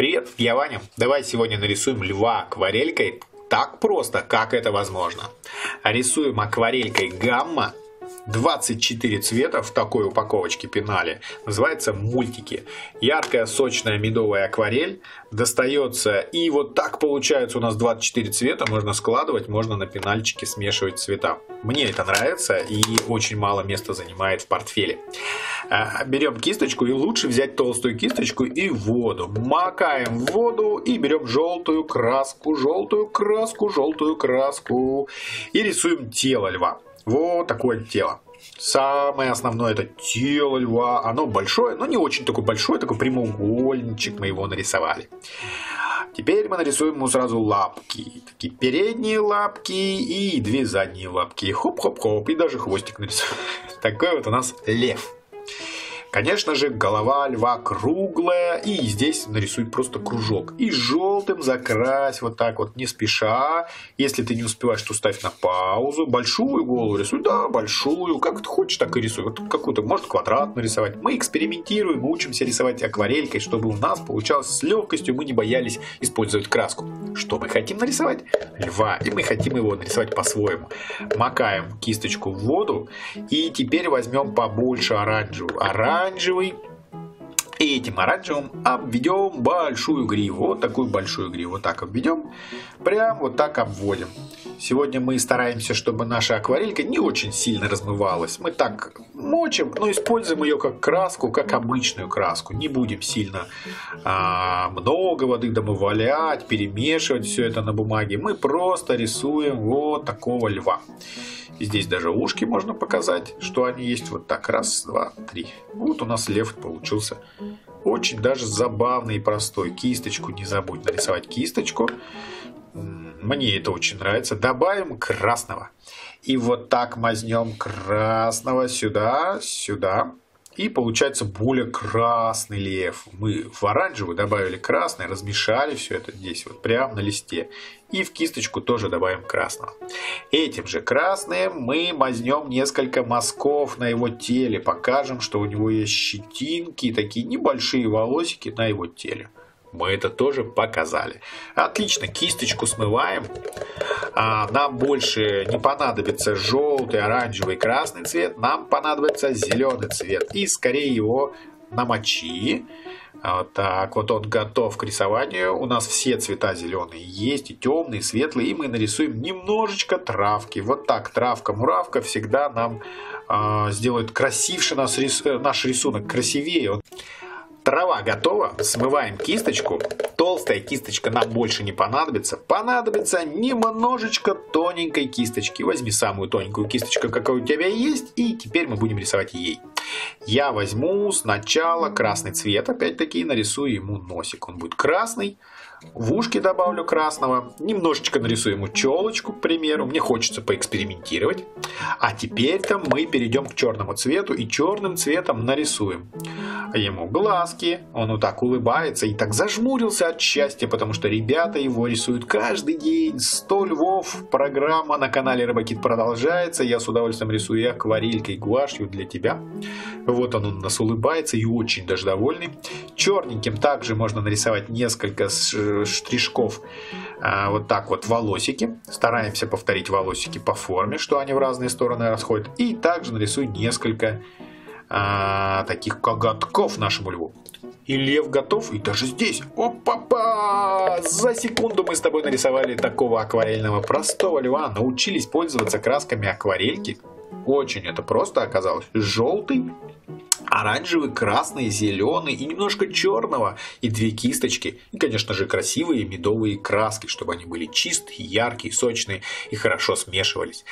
Привет, я Ваня. Давай сегодня нарисуем льва акварелькой так просто, как это возможно. Рисуем акварелькой гамма 24 цвета в такой упаковочке пенали. Называется мультики. Яркая, сочная медовая акварель достается. И вот так получается у нас 24 цвета. Можно складывать, можно на пенальчике смешивать цвета. Мне это нравится и очень мало места занимает в портфеле. А, берем кисточку и лучше взять толстую кисточку и воду. Макаем в воду и берем желтую краску, желтую краску, желтую краску. И рисуем тело льва. Вот такое тело. Самое основное это тело льва. Оно большое, но не очень такое большое, такой прямоугольничек мы его нарисовали. Теперь мы нарисуем ему сразу лапки. Такие передние лапки и две задние лапки. Хоп-хоп-хоп. И даже хвостик нарисуем. Такой вот у нас лев. Конечно же, голова льва круглая, и здесь нарисуй просто кружок. И желтым закрась вот так вот, не спеша. Если ты не успеваешь, то ставь на паузу. Большую голову рисуй, да, большую. Как ты хочешь, так и рисуй. Вот какую-то, может, квадрат нарисовать. Мы экспериментируем, учимся рисовать акварелькой, чтобы у нас получалось с легкостью, мы не боялись использовать краску. Что мы хотим нарисовать? Льва. И мы хотим его нарисовать по-своему. Макаем кисточку в воду. И теперь возьмем побольше. Оранжевую оранжевый. И этим оранжевым обведем большую гриву. Вот такую большую гриву. Вот так обведем. Прям вот так обводим. Сегодня мы стараемся, чтобы наша акварелька не очень сильно размывалась. Мы так мочим, но используем ее как краску, как обычную краску. Не будем сильно а, много воды домывалять, перемешивать все это на бумаге. Мы просто рисуем вот такого льва. Здесь даже ушки можно показать, что они есть. Вот так, раз, два, три. Вот у нас лев получился. Очень даже забавный и простой. Кисточку не забудь нарисовать кисточку. Мне это очень нравится. Добавим красного. И вот так мазнем красного сюда, сюда. И получается более красный лев. Мы в оранжевый добавили красный, размешали все это здесь вот прямо на листе. И в кисточку тоже добавим красного. Этим же красным мы мазнем несколько мазков на его теле. Покажем, что у него есть щетинки, такие небольшие волосики на его теле. Мы это тоже показали. Отлично, кисточку смываем. А, нам больше не понадобится желтый, оранжевый, красный цвет. Нам понадобится зеленый цвет. И скорее его намочи. Вот так, вот он готов к рисованию. У нас все цвета зеленые есть, и темные, и светлые. И мы нарисуем немножечко травки. Вот так, травка-муравка всегда нам э, сделает красивше наш, рис, наш рисунок, красивее. Трава готова, смываем кисточку. Толстая кисточка нам больше не понадобится. Понадобится немножечко тоненькой кисточки. Возьми самую тоненькую кисточку, какая у тебя есть, и теперь мы будем рисовать ей. Я возьму сначала красный цвет, опять-таки нарисую ему носик. Он будет красный. В ушки добавлю красного. Немножечко нарисую ему челочку, к примеру. Мне хочется поэкспериментировать. А теперь-то мы перейдем к черному цвету и черным цветом нарисуем ему глазки. Он вот так улыбается и так зажмурился от счастья, потому что ребята его рисуют каждый день. 100 львов. Программа на канале Рыбакит продолжается. Я с удовольствием рисую и акварелькой, гуашью для тебя. Вот он у нас улыбается и очень даже довольный. Черненьким также можно нарисовать несколько штришков. А, вот так вот волосики. Стараемся повторить волосики по форме, что они в разные стороны расходят. И также нарисую несколько а, таких коготков нашему льву. И лев готов, и даже здесь. Опа-па! За секунду мы с тобой нарисовали такого акварельного простого льва. Научились пользоваться красками акварельки. Очень это просто оказалось. Желтый, оранжевый, красный, зеленый и немножко черного, и две кисточки, и, конечно же, красивые медовые краски, чтобы они были чистые, яркие, сочные и хорошо смешивались.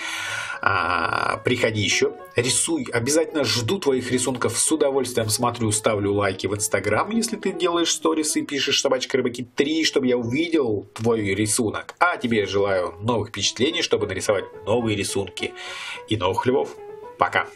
А, приходи еще, рисуй, обязательно жду твоих рисунков, с удовольствием смотрю, ставлю лайки в Инстаграм, если ты делаешь сторисы и пишешь собачка рыбаки 3, чтобы я увидел твой рисунок. А тебе желаю новых впечатлений, чтобы нарисовать новые рисунки и новых львов. Пока!